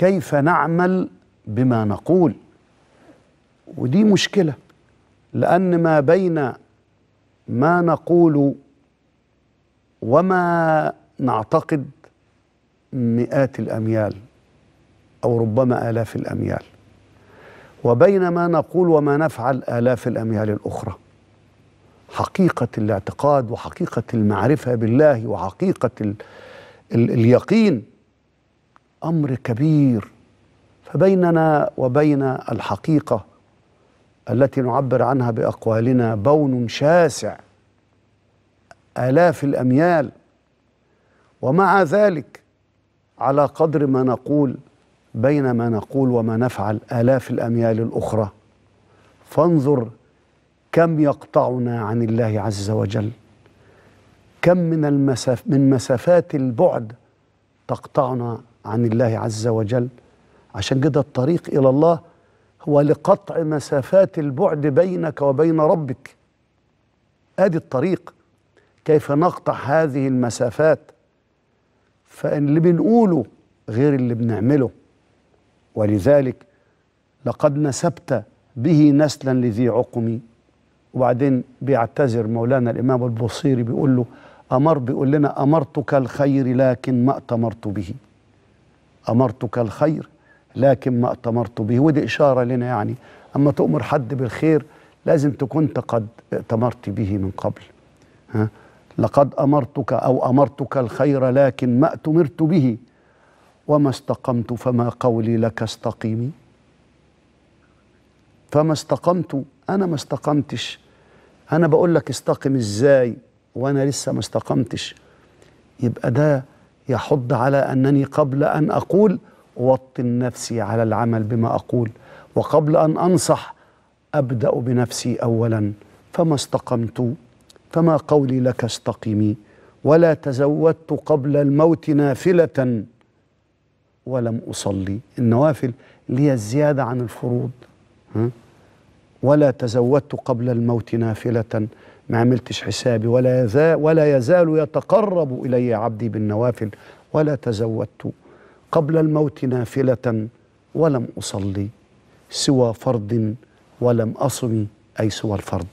كيف نعمل بما نقول؟ ودي مشكلة لأن ما بين ما نقول وما نعتقد مئات الأميال أو ربما آلاف الأميال وبين ما نقول وما نفعل آلاف الأميال الأخرى. حقيقة الاعتقاد وحقيقة المعرفة بالله وحقيقة ال ال اليقين أمر كبير. فبيننا وبين الحقيقة التي نعبر عنها بأقوالنا بون شاسع. آلاف الأميال. ومع ذلك على قدر ما نقول بين ما نقول وما نفعل آلاف الأميال الأخرى. فانظر كم يقطعنا عن الله عز وجل. كم من المساف من مسافات البعد تقطعنا عن الله عز وجل. عشان كده الطريق إلى الله هو لقطع مسافات البعد بينك وبين ربك. آدي الطريق. كيف نقطع هذه المسافات؟ فإن اللي بنقوله غير اللي بنعمله. ولذلك لقد نسبت به نسلا لذي عقم. وبعدين بيعتذر مولانا الإمام البصيري بيقول له أمر بيقول لنا أمرتك الخير لكن ما أتمرت به. أمرتك الخير لكن ما أتمرت به. ودي إشارة لنا يعني. أما تؤمر حد بالخير لازم تكون قد ائتمرت به من قبل. ها؟ لقد أمرتك أو أمرتك الخير لكن ما أتمرت به. وما استقمت فما قولي لك استقيمي. فما استقمت أنا ما استقمتش. أنا بقول لك استقم إزاي وأنا لسه ما استقمتش. يبقى ده يحض على أنني قبل أن أقول اوطن نفسي على العمل بما أقول وقبل أن أنصح أبدأ بنفسي اولا فما استقمت؟ فما قولي لك استقيمي ولا تزودت قبل الموت نافلة ولم أصلي. النوافل اللي هي الزيادة عن الفروض؟ ولا تزودت قبل الموت نافلة ما عملتش حسابي ولا يزال ولا يزال يتقرب إلي عبدي بالنوافل ولا تزودت قبل الموت نافلة ولم أصلي سوى فرض ولم اصم أي سوى الفرض